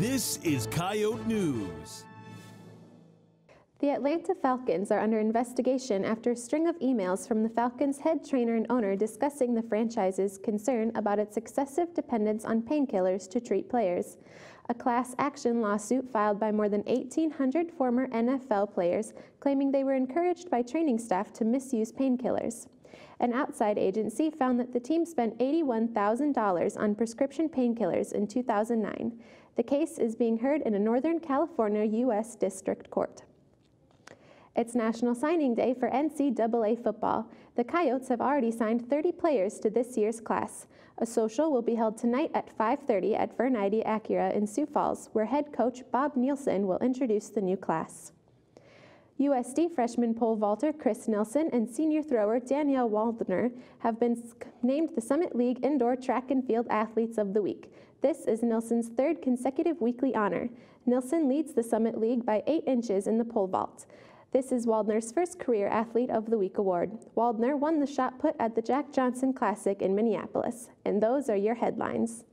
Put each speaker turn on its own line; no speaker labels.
This is Coyote News.
The Atlanta Falcons are under investigation after a string of emails from the Falcons' head trainer and owner discussing the franchise's concern about its excessive dependence on painkillers to treat players. A class action lawsuit filed by more than 1,800 former NFL players claiming they were encouraged by training staff to misuse painkillers. An outside agency found that the team spent $81,000 on prescription painkillers in 2009. The case is being heard in a Northern California U.S. District Court. It's National Signing Day for NCAA football. The Coyotes have already signed 30 players to this year's class. A social will be held tonight at 5.30 at Vern Eide Acura in Sioux Falls, where head coach Bob Nielson will introduce the new class. USD freshman pole vaulter Chris Nelson and senior thrower Danielle Waldner have been named the Summit League Indoor Track and Field Athletes of the Week. This is Nelson's third consecutive weekly honor. Nelson leads the Summit League by eight inches in the pole vault. This is Waldner's first Career Athlete of the Week award. Waldner won the shot put at the Jack Johnson Classic in Minneapolis. And those are your headlines.